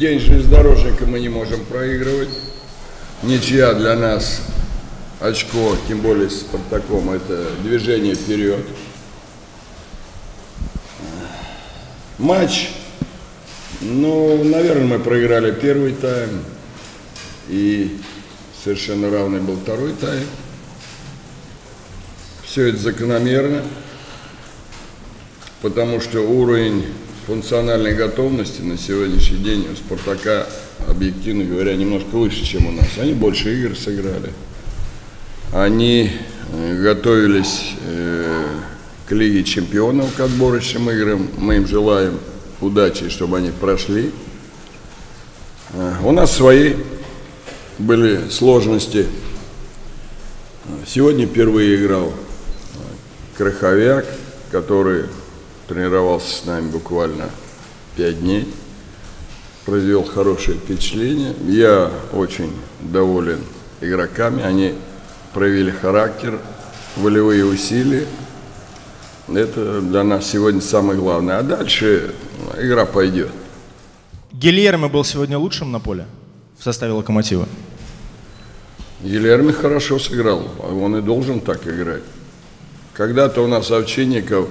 день железнодорожника мы не можем проигрывать. Ничья для нас очко, тем более с Спартаком, это движение вперед. Матч, ну, наверное, мы проиграли первый тайм. И совершенно равный был второй тайм. Все это закономерно, потому что уровень функциональной готовности на сегодняшний день у «Спартака», объективно говоря, немножко выше, чем у нас. Они больше игр сыграли. Они э, готовились э, к Лиге чемпионов, к отборочным играм. Мы им желаем удачи, чтобы они прошли. Э, у нас свои были сложности. Сегодня впервые играл Краховяк, который тренировался с нами буквально пять дней, произвел хорошее впечатление. Я очень доволен игроками, они проявили характер, волевые усилия. Это для нас сегодня самое главное. А дальше игра пойдет. Гильермо был сегодня лучшим на поле в составе «Локомотива». Гильермо хорошо сыграл, он и должен так играть. Когда-то у нас Овчинников,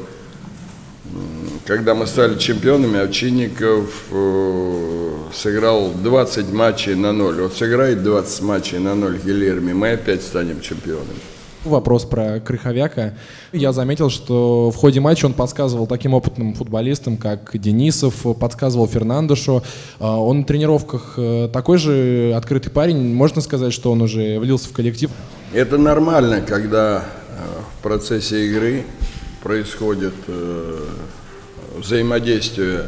когда мы стали чемпионами, Овчинников э, сыграл 20 матчей на ноль. Вот сыграет 20 матчей на ноль Гильерми, мы опять станем чемпионами. Вопрос про Крыховяка. Я заметил, что в ходе матча он подсказывал таким опытным футболистам, как Денисов, подсказывал Фернандешу. А, он на тренировках э, такой же открытый парень. Можно сказать, что он уже влился в коллектив? Это нормально, когда э, в процессе игры происходит э, взаимодействие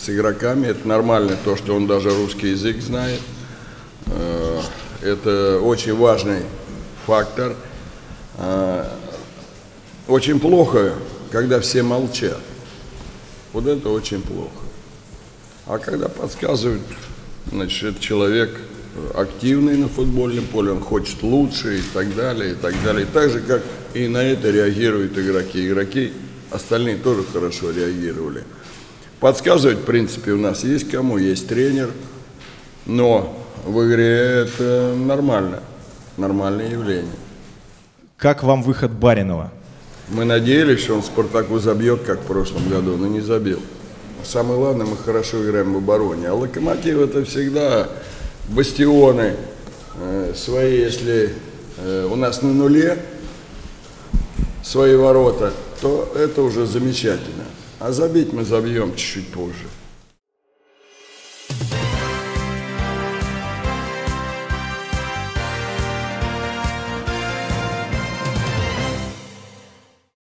с игроками. Это нормально, то, что он даже русский язык знает. Это очень важный фактор – а, очень плохо, когда все молчат. Вот это очень плохо. А когда подсказывают, значит, человек активный на футбольном поле, он хочет лучше и так далее, и так далее. Так же, как и на это реагируют игроки. Игроки остальные тоже хорошо реагировали. Подсказывать, в принципе, у нас есть кому, есть тренер, но в игре это нормально, нормальное явление. Как вам выход Баринова? Мы надеялись, что он Спартаку забьет, как в прошлом году, но не забил. Самое главное, мы хорошо играем в обороне. А Локомотив это всегда бастионы э, свои, если э, у нас на нуле свои ворота, то это уже замечательно. А забить мы забьем чуть-чуть позже.